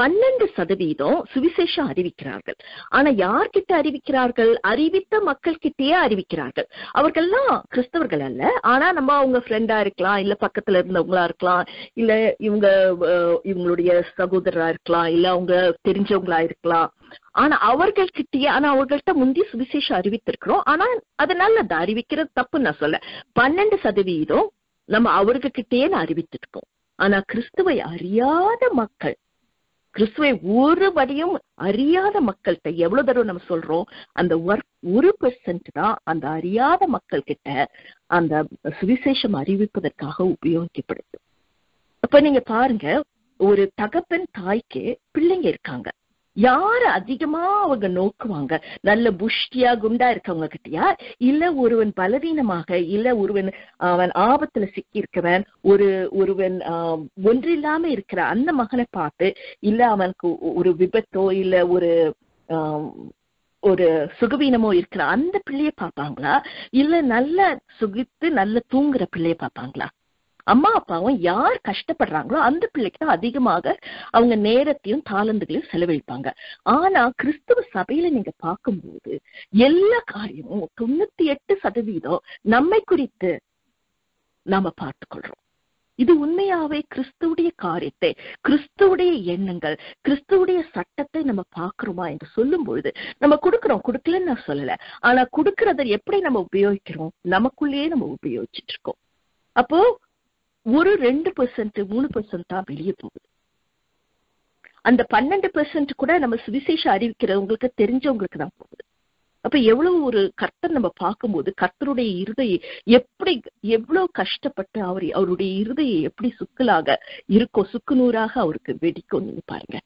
பன்னெண்டு சதவீதம் சுவிசேஷம் அறிவிக்கிறார்கள். ஆனா யார்கிட்ட அறிவிக்கிறார்கள்? அறிவித்த மக்கள் கிட்டேயே அறிவிக்கிறார்கள். அவர்கள்லாம் கிறிஸ்தவர்கள் அல்ல. ஆனா நம்ம அவங்க ஃப்ரெண்டா இருக்கலாம் இல்ல பக்கத்துல இருந்தவங்களா இருக்கலாம் இல்ல இவங்க இவங்களுடைய சகோதரரா இருக்கலாம் இல்ல அவங்க தெரிஞ்சவங்களா இருக்கலாம். ஆனா அவர்கள் கிட்டயே ஆனா அவர்கள்ட்ட முந்தி சுவிசேஷம் அறிவித்திருக்கிறோம். ஆனா அது நல்லது. அறிவிக்கிறது தப்பு நான் சொல்ல. பன்னெண்டு சதவீதம் நம்ம அவர்கிட்டயே அறிவித்திருக்கோம். ஆனா கிறிஸ்துவை அறியாத மக்கள் கிறிஸ்துவை ஒரு வழியும் அறியாத மக்கள்கிட்ட எவ்வளவு தடவை நம்ம சொல்றோம் அந்த ஒர்க் ஒரு பெர்சன்ட் தான் அந்த அறியாத மக்கள் கிட்ட அந்த சுவிசேஷம் அறிவிப்பதற்காக உபயோகிக்கப்படுது. அப்ப நீங்க பாருங்க ஒரு தகப்பன் தாய்க்கு பிள்ளைங்க இருக்காங்க. யார அதிகமா அவங்க நோக்குவாங்க? நல்ல புஷ்டியா குண்டா இருக்கவங்க கிட்டயா இல்ல ஒருவன் பலவீனமாக இல்ல ஒருவன் அவன் ஆபத்துல சிக்கி இருக்கவன் ஒரு ஒருவன் ஒன்றில்லாம இருக்கிற அந்த மகனை பார்த்து இல்ல அவனுக்கு ஒரு விபத்தோ இல்ல ஒரு ஒரு சுகவீனமோ இருக்கிற அந்த பிள்ளைய பார்ப்பாங்களா? இல்ல நல்ல சுகித்து நல்ல தூங்குற பிள்ளைய பார்ப்பாங்களா? அம்மா அப்பாவும் யார் கஷ்டப்படுறாங்களோ அந்த பிள்ளைக்கு அதிகமாக அவங்க நேரத்தையும் தாளந்துகளையும் செலவழிப்பாங்க. ஆனா கிறிஸ்துவ சபையில நீங்க பார்க்கும்போது எல்லா காரியமும் தொண்ணூத்தி எட்டு சதவீதம் நம்மை குறித்து நாம பார்த்துக்கொள்றோம். இது உண்மையாவே கிறிஸ்துவுடைய காரியத்தை கிறிஸ்துவுடைய எண்ணங்கள் கிறிஸ்துவுடைய சட்டத்தை நம்ம பாக்குறோமா என்று சொல்லும் பொழுது நம்ம கொடுக்கிறோம் கொடுக்கலன்னு நான் சொல்லல. ஆனா கொடுக்கறத எப்படி நம்ம உபயோகிக்கிறோம்? நமக்குள்ளேயே நம்ம உபயோகிச்சுட்டு இருக்கோம். அப்போ ஒரு ரெண்டு பெர்சன்ட் மூணு பெர்சன்ட் தான் வெளியே போகுது. அந்த பன்னெண்டு பெர்சன்ட் கூட நம்ம சுவிசேஷம் அறிவிக்கிறவங்களுக்கு தெரிஞ்சவங்களுக்கு தான் போகுது. அப்ப எவ்வளவு ஒரு கர்த்தர் நம்ம பார்க்கும்போது கர்த்தருடைய இருதையை எப்படி எவ்வளவு கஷ்டப்பட்டு அவர் அவருடைய இருதையை எப்படி சுக்கலாக இருக்கோ சுக்குநூறாக அவருக்கு வெடிக்கும் நீங்க பாருங்க.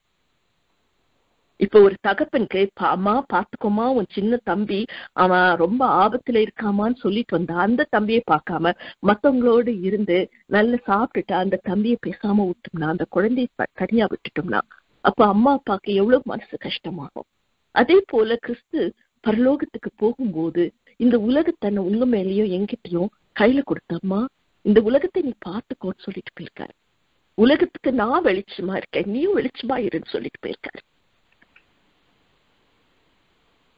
இப்ப ஒரு தகப்பனுக்கு அம்மா பாத்துக்கோமா உன் சின்ன தம்பி அவன் ரொம்ப ஆபத்துல இருக்காமான்னு சொல்லிட்டு வந்தா அந்த தம்பியை பார்க்காம மத்தவங்களோடு இருந்து நல்ல சாப்பிட்டுட்டு அந்த தம்பியை பேசாம விட்டோம்னா அந்த குழந்தைய தனியா விட்டுட்டோம்னா அப்ப அம்மா அப்பாக்கு எவ்வளவு மனசு கஷ்டமாகும்? அதே போல கிறிஸ்து பரலோகத்துக்கு போகும்போது இந்த உலகத்தன்னை உங்க மேலேயும் எங்கிட்டயும் கையில கொடுத்தம்மா இந்த உலகத்தை நீ பார்த்துக்கோன்னு சொல்லிட்டு போயிருக்காரு. உலகத்துக்கு நான் வெளிச்சமா இருக்கேன் நீயும் வெளிச்சமா இருன்னு சொல்லிட்டு போயிருக்காரு.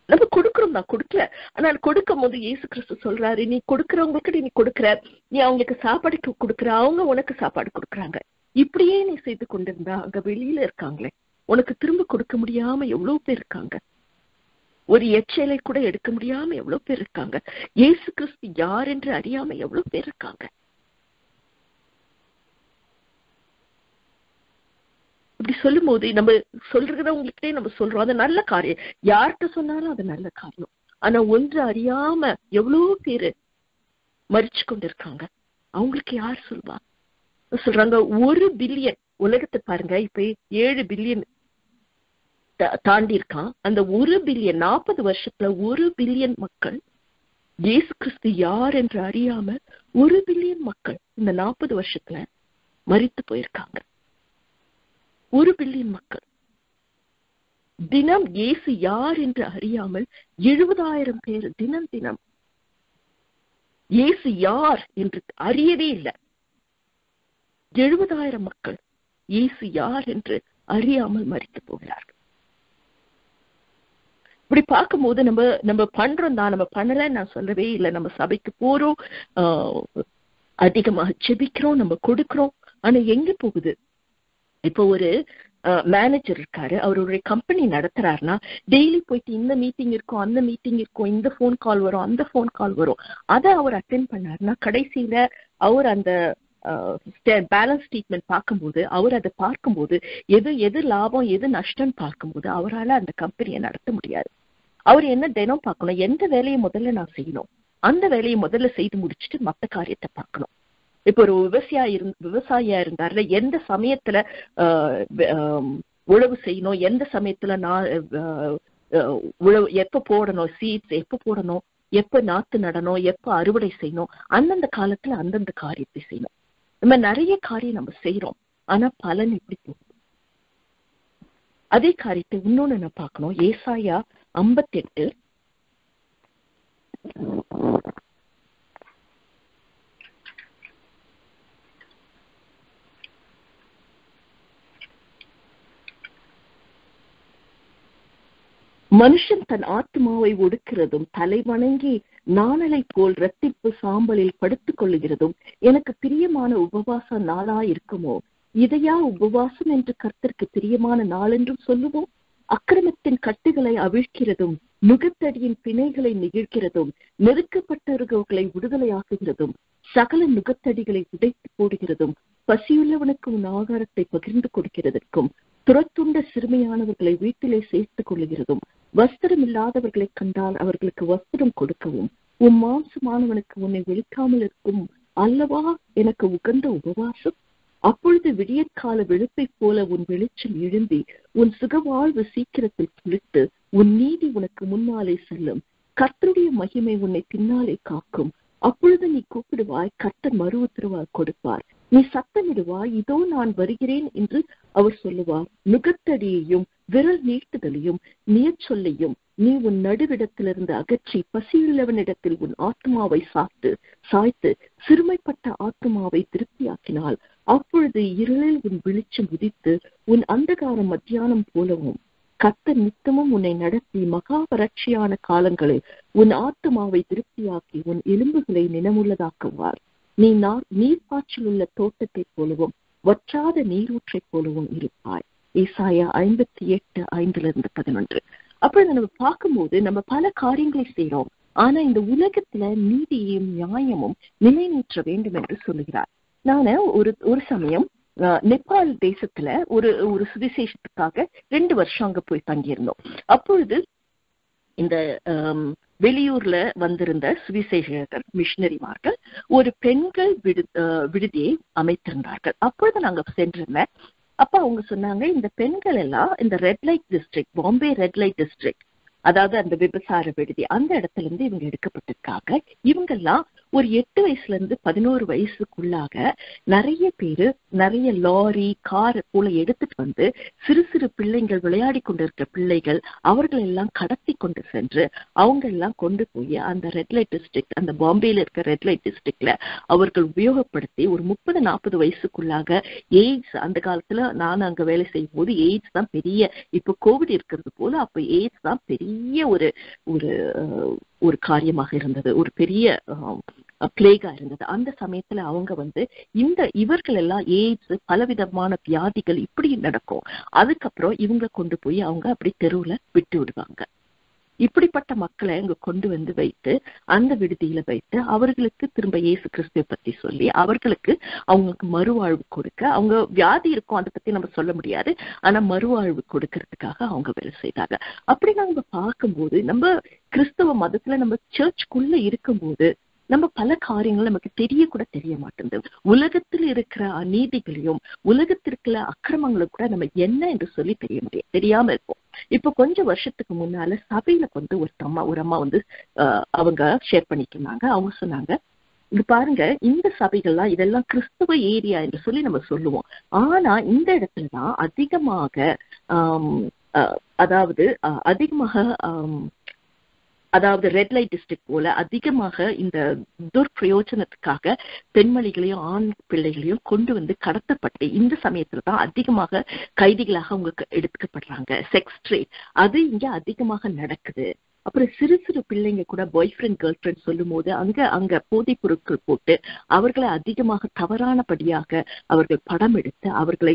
நம்ம கொடுக்கிறோம் நான் கொடுக்கல. ஆனால் கொடுக்கும் போது இயேசு கிறிஸ்து சொல்றாரு நீ கொடுக்கறவங்களுக்கு நீ கொடுக்குற நீ அவங்களுக்கு சாப்பாடு கொடுக்குற அவங்க உனக்கு சாப்பாடு கொடுக்குறாங்க. இப்படியே நீ செய்து கொண்டிருந்தா அங்க வெளியில இருக்காங்களே. உனக்கு திரும்ப கொடுக்க முடியாம எவ்வளவு பேர் இருக்காங்க? ஒரு எச்சலை கூட எடுக்க முடியாம எவ்வளவு பேர் இருக்காங்க? இயேசு கிறிஸ்து யார் என்று அறியாம எவ்வளவு பேர் இருக்காங்க? இப்படி சொல்லும் போது நம்ம சொல்றவங்களுக்கே நம்ம சொல்றோம். அது நல்ல காரியம். யார்கிட்ட சொன்னாலும் அது நல்ல காரியம். ஆனா ஒன்று அறியாம எவ்வளவு பேரு மறிச்சு கொண்டு இருக்காங்க அவங்களுக்கு யார் சொல்வா? சொல்றாங்க ஒரு பில்லியன். உலகத்தை பாருங்க இப்ப ஏழு பில்லியன் தாண்டி இருக்கான் அந்த ஒரு பில்லியன் நாற்பது வருஷத்துல ஒரு பில்லியன் மக்கள் இயேசு கிறிஸ்து யார் என்று அறியாம ஒரு பில்லியன் மக்கள் இந்த நாற்பது வருஷத்துல மறித்து போயிருக்காங்க. ஒரு பில்லியன் மக்கள். தினம் இயேசு யார் என்று அறியாமல் எழுபதாயிரம் பேர் தினம் தினம் இயேசு யார் என்று அறியவே இல்லை. எழுபதாயிரம் மக்கள் இயேசு யார் என்று அறியாமல் மறித்து போகிறார்கள். இப்படி பார்க்கும்போது நம்ம நம்ம பண்றோம் தான். நம்ம பண்ணலன்னு நான் சொல்லவே இல்லை. நம்ம சபைக்கு போறோம் ஆஹ் அதிகமாக செபிக்கிறோம் நம்ம கொடுக்கிறோம். ஆனா எங்க போகுது? இப்போ ஒரு மேனேஜர் இருக்காரு. அவருடைய கம்பெனி நடத்துறாருன்னா டெய்லி போயிட்டு இந்த மீட்டிங் இருக்கும் அந்த மீட்டிங் இருக்கும் இந்த ஃபோன் கால் வரும் அந்த ஃபோன் கால் வரும். அதை அவர் அட்டென்ட் பண்ணாருன்னா கடைசியில அவர் அந்த பேலன்ஸ் ட்ரீட்மெண்ட் பார்க்கும்போது அவர் அதை பார்க்கும்போது எது எது லாபம் எது நஷ்டம் பார்க்கும்போது அவரால் அந்த கம்பெனியை நடத்த முடியாது. அவர் என்ன தினம் பார்க்கணும் எந்த வேலையை முதல்ல நான் செய்யணும்? அந்த வேலையை முதல்ல செய்து முடிச்சுட்டு மற்ற காரியத்தை பார்க்கணும். இப்ப ஒரு விவசாயி இருந் விவசாயியா இருந்தாருல எந்த சமயத்துல ஆஹ் உழவு செய்யணும்? எந்த சமயத்துல நான் உழவு எப்ப போடணும்? சீட்ஸ் எப்ப போடணும்? எப்ப நாத்து நடணும்? எப்ப அறுவடை செய்யணும்? அந்தந்த காலத்துல அந்தந்த காரியத்தை செய்யணும். நம்ம நிறைய காரியம் நம்ம செய்யறோம் ஆனா பலன் எப்படி போகும். அதே காரியத்தை இன்னொன்னு நான் பார்க்கணும். ஏசாயா ஐம்பத்தெட்டு. மனுஷன் தன் ஆத்மாவை ஒடுக்கிறதும் தலை வணங்கி நாணலை போல் ரத்திப்பு சாம்பலில் படுத்துக் கொள்ளுகிறதும் எனக்கு பிரியமான உபவாச நாளா இருக்குமோ? இதையா உபவாசம் என்று கர்த்தருக்கு பிரியமான நாள் என்றும் சொல்லுவோம்? அக்கிரமத்தின் கட்டுகளை அவிழ்க்கிறதும் நுகத்தடியின் பிணைகளை நிகழ்கிறதும் நெருக்கப்பட்டவர்களை விடுதலையாக்குகிறதும் சகல நுகத்தடிகளை உடைத்து போடுகிறதும் பசியுள்ளவனுக்கு உன் ஆகாரத்தை பகிர்ந்து கொடுக்கிறதற்கும் துரத்துண்ட சிறுமையானவர்களை வீட்டிலே சேர்த்துக் கொள்ளுகிறதும் வஸ்திரம் இல்லாதவர்களை கண்டால் அவர்களுக்கு வஸ்திரம் கொடுக்கவும் உன் மாம்சமானவனுக்கு உன்னை வெளிக்காமல் இருக்கும் அல்லவா? எனக்கு உகந்த உபவாசம். அப்பொழுது விடியற்கால வெளுப்பை போல உன் வெளிச்சம் எழும்பி உன் சுகவாழ்வு சீக்கிரத்தில் குளித்து உன் நீதி உனக்கு முன்னாலே செல்லும். கர்த்தருடைய மகிமை உன்னை பின்னாலே காக்கும். அப்பொழுது நீ கூப்பிடுவாய் கர்த்தர் மறு உத்தரவாய் கொடுப்பார். நீ சத்தமிடுவாய் இதோ நான் வருகிறேன் என்று அவர் சொல்லுவார். நுகத்தடியையும் விரல் நீட்டுதலையும் நியச்சொல்லையும் நீ உன் நடுவிடத்திலிருந்து அகற்றி பசியுள்ளவனிடத்தில் உன் ஆத்மாவை சாத்து சாய்த்து சிறுமைப்பட்ட ஆத்மாவை திருப்தியாக்கினால் அப்பொழுது இருளில் உன் வெளிச்சம் உதித்து உன் அந்தகாரம் மத்தியானம் போலவும் கத்த நித்தமும் உன்னை நடத்தி மகா வறட்சியான காலங்களில் உன் ஆத்மாவை திருப்தியாக்கி உன் எலும்புகளை நினமுள்ளதாக்குவார் நீ நான் நீர்ப்பாய்ச்சல் உள்ள தோட்டத்தைப் போலவும் வற்றாத நீரூற்றைப் போலவும் இருப்பாய். ஏசாயா ஐம்பத்தி எட்டு ஐந்துல இருந்து பதினொன்று. அப்பொழுது நம்ம பார்க்கும்போது நம்ம பல காரியங்களை செய்யறோம் ஆனா இந்த உலகத்துல நீதியும் நியாயமும் நிலைநிற்ற வேண்டும் என்று சொல்லுகிறார். நானு ஒரு ஒரு சமயம் அஹ், நேபாள் தேசத்துல ஒரு ஒரு சுவிசேஷத்துக்காக ரெண்டு வருஷம் அங்க போய் தங்கியிருந்தோம். அப்பொழுது இந்த வெளியூர்ல வந்திருந்த சுவிசேஷகர் மிஷினரிமார்கள் ஒரு பெண்கள் விடு விடுதியை அமைத்திருந்தார்கள். அப்பொழுது நாங்க சென்றிருந்தேன் அப்ப அவங்க சொன்னாங்க இந்த பெண்கள் எல்லாம் இந்த red light district Bombay red light district அதாவது அந்த விபசார விடுதி அந்த இடத்துல இருந்து இவங்க எடுக்கப்பட்டிருக்காங்க. இவங்க எல்லாம் ஒரு எட்டு வயசுல இருந்து பதினோரு வயசுக்குள்ளாக நிறைய பேரு நிறைய லாரி கார் போல எடுத்துட்டு வந்து சிறு சிறு பிள்ளைங்கள் விளையாடி கொண்டிருக்கிற பிள்ளைகள் அவர்கள் எல்லாம் கடத்தி கொண்டு சென்று அவங்க எல்லாம் கொண்டு போய் அந்த ரெட் லைட் டிஸ்ட்ரிக்ட் அந்த பாம்பேல இருக்க ரெட் லைட் டிஸ்ட்ரிக்ட்ல அவர்கள் உபயோகப்படுத்தி ஒரு முப்பது நாற்பது வயசுக்குள்ளாக எய்ட்ஸ் அந்த காலத்துல நான் அங்க வேலை செய்யும் போது எய்ட்ஸ் தான் பெரிய இப்ப கோவிட் இருக்கிறது போல அப்ப எய்ட்ஸ் தான் பெரிய ஒரு ஒரு ஒரு காரியமாக இருந்தது ஒரு பெரிய பிளேகா இருந்தது. அந்த சமயத்துல அவங்க வந்து இந்த இவர்கள் எல்லாம் எய்ட்ஸ் பலவிதமான வியாதிகள் இப்படி நடக்கும். அதுக்கப்புறம் இவங்க கொண்டு போய் அவங்க அப்படி தெருவுல விட்டு விடுவாங்க. இப்படிப்பட்ட மக்களை அங்க கொண்டு வந்து வைத்து அந்த விடுதியில வைத்து அவர்களுக்கு திரும்ப இயேசு கிறிஸ்துவை பத்தி சொல்லி அவர்களுக்கு அவங்களுக்கு மறுவாழ்வு கொடுக்க அவங்க வியாதி இருக்கும் அதை பத்தி நம்ம சொல்ல முடியாது. ஆனா மறுவாழ்வு கொடுக்கறதுக்காக அவங்க வேலை செய்தாங்க. அப்படி நம்ம பார்க்கும்போது நம்ம கிறிஸ்தவ மதத்துல நம்ம சர்ச்சுக்குள்ள இருக்கும்போது நம்ம பல காரியங்கள் நமக்கு தெரிய கூட தெரிய மாட்டேங்குது. உலகத்தில் இருக்கிற அநீதிகளையும் உலகத்திற்குள்ள அக்கிரமங்களும் கூட நம்ம என்ன என்று சொல்லி தெரிய முடியாது. தெரியாம இருக்கும் இப்போ கொஞ்சம் வருஷத்துக்கு முன்னால சபையில வந்து ஒரு அம்மா ஒரு அம்மா வந்து ஆஹ், அவங்க ஷேர் பண்ணிக்கிறாங்க அவங்க சொன்னாங்க இது பாருங்க இந்த சபைகள்லாம் இதெல்லாம் கிறிஸ்துவ ஏரியா என்று சொல்லி நம்ம சொல்லுவோம். ஆனா இந்த இடத்துலதான் அதிகமாக அஹ், அதாவது அஹ், அதிகமாக அதாவது ரெட் லைட் டிஸ்ட்ரிக்ட் போல அதிகமாக இந்த துர்பிரயோஜனத்துக்காக பெண்மணிகளையும் ஆண் பிள்ளைகளையும் கொண்டு வந்து கடத்தப்பட்டு இந்த சமயத்துல தான் அதிகமாக கைதிகளாக அவங்க க- எடுத்துக்கப்படுறாங்க. செக்ஸ் ட்ரேட் அது இங்க அதிகமாக நடக்குது. அப்புறம் சிறு சிறு பிள்ளைங்க கூட பாய் ஃப்ரெண்ட் கேர்ள் ஃப்ரெண்ட் சொல்லும் போது அங்க அங்க போதைப் பொருட்கள் போட்டு அவர்களை அதிகமாக தவறானபடியாக அவர்கள் படம் எடுத்து அவர்களை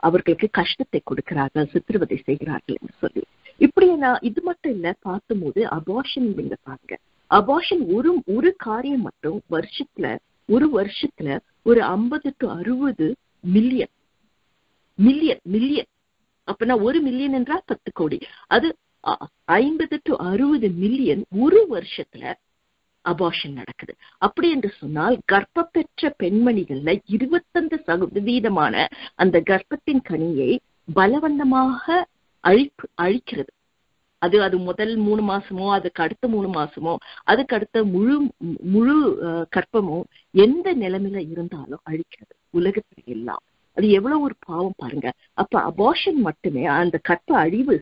அவர்களுக்கு கஷ்டத்தை கொடுக்கிறார்கள் சித்திரவதை செய்கிறார்கள் என்று சொல்லி. இப்படி நான் இது மட்டும் இல்ல பார்க்கும்போது அபார்ஷன் நீங்க பாருங்க. அபார்ஷன் ஒரு ஒரு காரியம் மட்டும் வருஷத்துல ஒரு வருஷத்துல ஒரு ஐம்பது டு அறுபது மில்லியன் மில்லியன் மில்லியன் அப்பனா ஒரு மில்லியன் என்றால் பத்து கோடி. அது அ- ஐம்பது டு அறுபது மில்லியன் ஒரு வருஷத்துல அபார்ஷன் நடக்குது. அப்படி என்று சொன்னால் கர்ப்பப்பெற்ற பெண்மணிகள்ல இருபத்தஞ்சு சதவீதமான அந்த கர்ப்பத்தின் கனியை பலவந்தமாக அழிப்பு அழிக்கிறது. அது அது முதல் மூணு மாசமோ அதுக்கு அடுத்த மூணு மாசமோ அதுக்கு அடுத்த முழு முழு கற்பமோ எந்த நிலைமையில இருந்தாலும் அழிக்கிறது. உலகத்துல எல்லாம். அது எவ்வளவு ஒரு பாவம் பாருங்க. அப்ப அபார்ஷன் மட்டுமே அந்த கற்ப அழிவு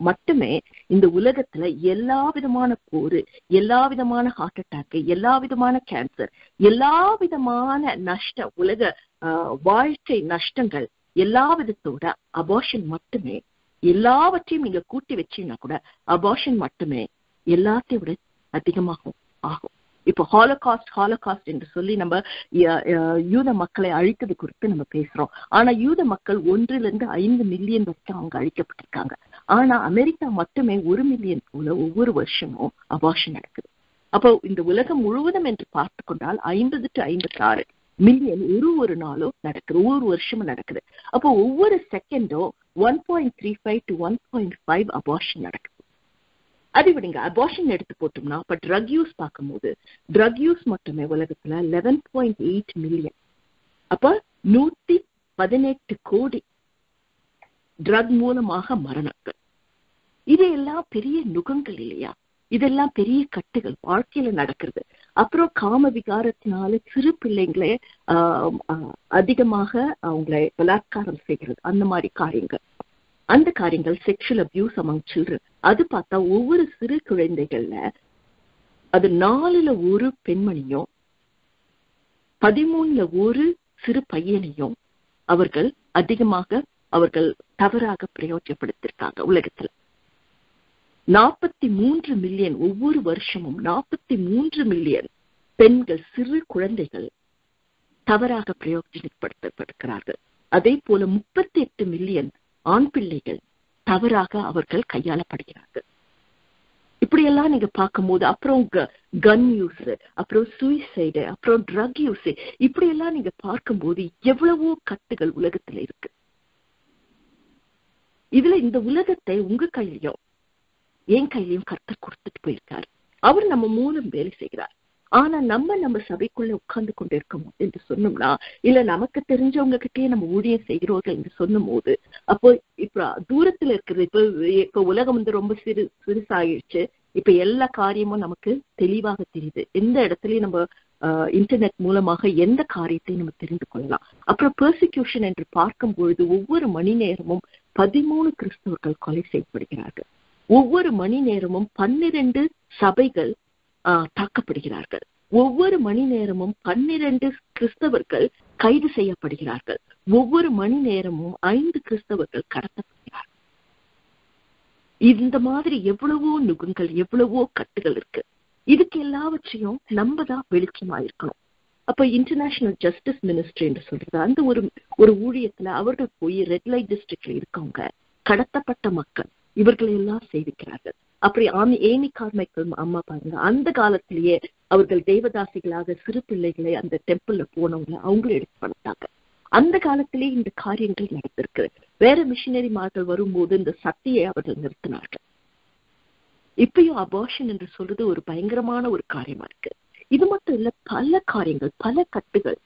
மட்டுமே இந்த உலகத்துல எல்லா விதமான போரு எல்லா விதமான ஹார்ட் அட்டாக் எல்லா விதமான கேன்சர் எல்லா விதமான நஷ்டம் உலக ஆஹ், வாழ்க்கை நஷ்டங்கள் எல்லா விதத்தோட அபார்ஷன் மட்டுமே எல்லாவற்றையும் நீங்க கூட்டி வச்சீங்கன்னா கூட அபார்ஷன் மட்டுமே எல்லாத்தையும் விட அதிகமாகும் ஆகும். இப்போ ஹாலோகாஸ்ட் ஹாலோகாஸ்ட் என்று சொல்லி நம்ம யூத மக்களை அழித்தது குறித்து நம்ம பேசுறோம். ஆனா யூத மக்கள் ஒன்றிலிருந்து ஐந்து மில்லியன் வரைக்கும் அவங்க அழிக்கப்பட்டிருக்காங்க. ஆனா அமெரிக்கா மட்டுமே ஒரு மில்லியன் போல ஒவ்வொரு வருஷமும் அபார்ஷன் நடக்குது. அப்போ இந்த உலகம் முழுவதும் என்று பார்த்து கொண்டால் ஐம்பது டு ஐம்பத்தி ஆறு மில்லியன் ஒரு ஒரு நாளும் நடக்குது. ஒவ்வொரு வருஷமும் நடக்குது. அப்போ ஒவ்வொரு செகண்டும் one point three five to one point five abortion நடக்குது. அது விடுங்க அபார்ஷன் எடுத்து போட்டோம்னா அப்ப ட்ரக் யூஸ் பார்க்கும்போது ட்ரக் யூஸ் மட்டுமே உலகத்துல லெவன் பாயிண்ட் எயிட் மில்லியன் அப்ப நூத்தி பதினெட்டு கோடி ட்ரக் மூலமாக மரணங்கள். இதையெல்லாம் பெரிய நுகங்கள் இல்லையா? இதெல்லாம் பெரிய கட்டுகள். வாழ்க்கையில நடக்கிறது. அப்புறம் காம விகாரத்தினால சிறு பிள்ளைங்களே ஆஹ் அதிகமாக அவங்களை பலாத்காரம் செய்கிறது. அந்த மாதிரி காரியங்கள். அந்த காரியங்கள் செக்ஷுவல் அபியூஸ் அமங் சில்ட்ரன் அது பார்த்தா ஒவ்வொரு சிறு குழந்தைகள்ல அது நாலுல ஒரு பெண்மணியும் பதிமூணுல ஒரு சிறு பையனையும் அவர்கள் அதிகமாக அவர்கள் தவறாக பிரயோஜனப்படுத்திருக்காங்க உலகத்துல. நாற்பத்தி மூன்று மில்லியன் ஒவ்வொரு வருஷமும் நாற்பத்தி மூன்று மில்லியன் பெண்கள் சிறு குழந்தைகள் தவறாக பிரயோஜனப்படுத்தப்படுகிறார்கள். அதே போல முப்பத்தி எட்டு மில்லியன் ஆண் பிள்ளைகள் தவறாக அவர்கள் கையாளப்படுகிறார்கள். இப்படியெல்லாம் நீங்க பார்க்கும்போது அப்புறம் கன் யூஸ் அப்புறம் சூசைடு அப்புறம் ட்ரக் யூஸ் இப்படி எல்லாம் நீங்க பார்க்கும்போது எவ்வளவோ கட்டுகள் உலகத்துல இருக்கு. இதுல இந்த உலகத்தை உங்க கையிலையும் என் கையிலையும் கர்த்தர் கொடுத்துட்டு போயிருக்காரு. அவர் நம்ம மூலம் வேலை செய்கிறார். ஆனா நம்ம நம்ம சபைக்குள்ள உட்கார்ந்து கொண்டு இருக்கோம் என்று சொன்னோம்னா இல்ல நமக்கு தெரிஞ்சவங்க கிட்டயே நம்ம ஊழியம் செய்கிறோர்கள் என்று சொல்லும் போது அப்போ இப்ப தூரத்துல இருக்கிறது இப்ப இப்ப உலகம் வந்து ரொம்ப சிறு சிறுசாயிடுச்சு இப்ப எல்லா காரியமும் நமக்கு தெளிவாக தெரியுது. எந்த இடத்துலயும் நம்ம இன்டர்நெட் மூலமாக எந்த காரியத்தையும் நம்ம தெரிந்து கொள்ளலாம். அப்புறம் பெர்சிக்யூஷன் என்று பார்க்கும் பொழுது ஒவ்வொரு மணி நேரமும் பதிமூணு கிறிஸ்தவர்கள் கொலை செய்யப்படுகிறார்கள். ஒவ்வொரு மணி நேரமும் பன்னிரண்டு சபைகள் தாக்கப்படுகிறார்கள். ஒவ்வொரு மணி நேரமும் பன்னிரண்டு கிறிஸ்தவர்கள் கைது செய்யப்படுகிறார்கள். ஒவ்வொரு மணி நேரமும் ஐந்து கிறிஸ்தவர்கள் கடத்தப்படுகிறார்கள். இந்த மாதிரி எவ்வளவோ நுகங்கள் எவ்வளவோ கட்டுகள் இருக்கு. இதுக்கு எல்லாவற்றையும் நம்ம தான் வெளிச்சமா இருக்கணும் அப்ப இன்டர்நேஷனல் ஜஸ்டிஸ் மினிஸ்ட்ரி என்று சொல்றது அந்த ஒரு ஒரு ஊழியத்துல அவர்கள் போய் ரெட் லைட் டிஸ்ட்ரிக்ட்ல இருக்கவங்க கடத்தப்பட்ட மக்கள் இவர்களை எல்லாம் சேவிக்கிறார்கள். அப்படி ஆமி ஏமி கார்மைக்கல் அம்மா பாருங்க அந்த காலத்திலேயே அவர்கள் தேவதாசிகளாக சிறு பிள்ளைகளை அந்த டெம்பிள்ல போனவங்க அவங்களும் எடுத்து பண்ணிட்டாங்க அந்த காலத்திலேயே இந்த காரியங்கள் நடந்திருக்கு. வேற மிஷினரிமார்கள் வரும்போது இந்த சக்தியை அவர்கள் நிறுத்தினார்கள். இப்பயும் அபார்ஷன் என்று சொல்றது ஒரு பயங்கரமான ஒரு காரியமா இருக்கு. இது மட்டும் இல்ல பல காரியங்கள் பல கட்டுகள்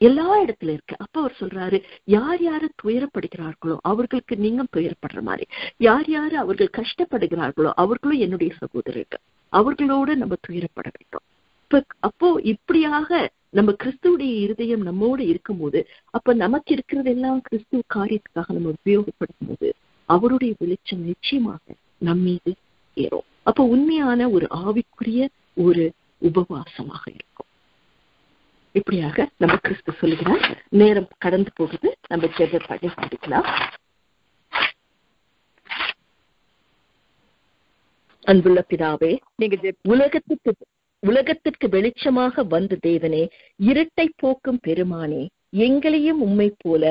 எல்லா இடத்துல இருக்கு. அப்ப அவர் சொல்றாரு யார் யாரு துயரப்படுகிறார்களோ அவர்களுக்கு நீங்க துயரப்படுற மாதிரி. யார் யாரு அவர்கள் கஷ்டப்படுகிறார்களோ அவர்களும் என்னுடைய சகோதரர்கள். அவர்களோடு நம்ம துயரப்பட வேண்டும். இப்ப அப்போ இப்படியாக நம்ம கிறிஸ்துவுடைய இருதயம் நம்மோடு இருக்கும்போது அப்ப நமக்கு இருக்கிறதெல்லாம் கிறிஸ்துவ காரியத்துக்காக நம்ம உபயோகப்படுத்தும் போது அவருடைய வெளிச்சம் நிச்சயமாக நம் மீது ஏறும். அப்ப உண்மையான ஒரு ஆவிக்குரிய ஒரு உபவாசமாக இருக்கும். இப்படியாக நம்ம கிறிஸ்து சொல்லுகிறார். நேரம் கடந்து போகுது நம்ம ஜெப பண்ணி முடிக்கலாம். அன்புள்ள பிதாவே நீங்க உலகத்துக்கு உலகத்திற்கு வெளிச்சமாக வந்த தேவனே இருட்டை போக்கும் பெருமானே எங்களையும் உம்மை போல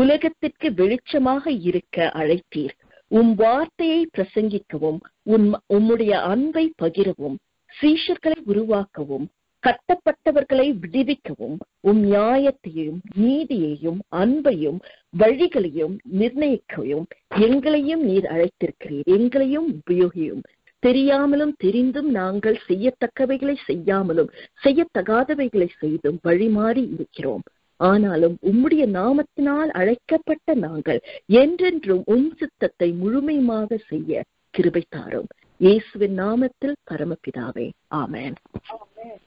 உலகத்திற்கு வெளிச்சமாக இருக்க அழைத்தீர். உம் வார்த்தையை பிரசங்கிக்கவும் உன் உம்முடைய அன்பை பகிரவும் சீஷர்களை உருவாக்கவும் கட்டப்பட்டவர்களை விடுவிக்கவும் உம் நியாயத்தையும் நீதியையும் அன்பையும் வழிகளையும் நிர்ணயிக்கவும். எங்களையும் நீர் அழைத்திருக்கிறீர். எங்களையும் உபயோகியும். தெரியாமலும் தெரிந்தும் நாங்கள் செய்யத்தக்கவைகளை செய்யாமலும் செய்யத்தகாதவைகளை செய்தும் வழிமாறி இருக்கிறோம். ஆனாலும் உம்முடைய நாமத்தினால் அழைக்கப்பட்ட நாங்கள் என்றென்றும் உம் சித்தத்தை முழுமையுமாக செய்ய கிருபை தாரும். இயேசுவின் நாமத்தில் பரமபிதாவே. ஆமேன். ஆமென்.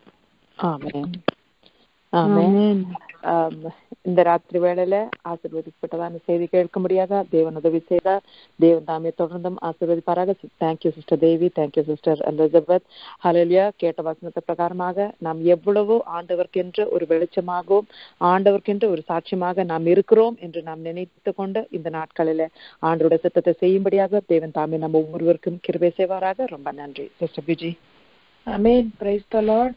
இந்த ராத்திரி வேளையில ஆசீர்வதிக்கப்பட்டதான செய்தி கேட்க முடியாத? தேவன் உதவி செய்தார் தேவன் தாமே தொடர்ந்தும் ஆசீர்வதிப்பாராக. Thank you sister Devi thank you sister Elizabeth hallelujah கேட்ட வசனத்தை பிரகாரமாக நாம் எவ்வளவோ ஆண்டவர்க்கென்று ஒரு வெளிச்சமாகவும் ஆண்டவர்க்கென்று ஒரு சாட்சியமாக நாம் இருக்கிறோம் என்று நாம் நினைத்து கொண்டு இந்த நாட்களில ஆண்டோட சித்தத்தை செய்யும்படியாக தேவன் தாமே நம்ம ஒவ்வொருவருக்கும் கிருபை செய்வாராக. ரொம்ப நன்றி. சிஸ்டர் பிஜி Amen. Praise the Lord.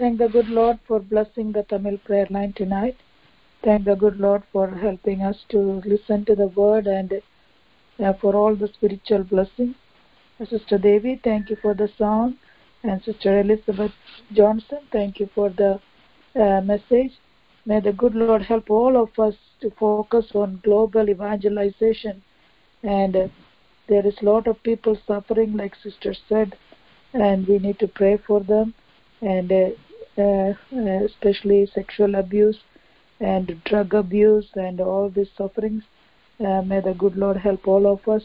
Thank the good Lord for blessing the Tamil prayer line tonight. Thank the good Lord for helping us to listen to the word and uh, for all the spiritual blessings. Uh, Sister Devi, thank you for the song. And Sister Elizabeth Johnson, thank you for the uh, message. May the good Lord help all of us to focus on global evangelization. And uh, there is a lot of people suffering, like Sister said, and we need to pray for them and uh, especially sexual abuse and drug abuse and all these sufferings uh, may the good lord help all of us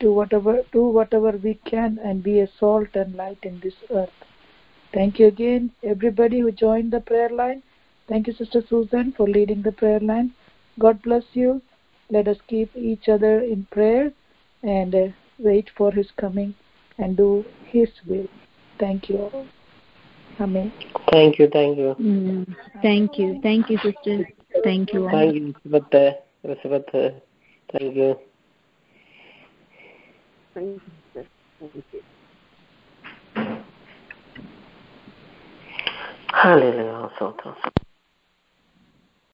to whatever do whatever we can and be a salt and light in this earth. Thank you again everybody who joined the prayer line. Thank you sister susan for leading the prayer line. God bless you. Let us keep each other in prayer and uh, wait for his coming and do his will. Thank you all amen Thank you, thank you. Mm. Thank you. Thank you, sister. Thank you. all. Thank you, Elizabeth. Elizabeth, thank you. Hallelujah. So, so, so.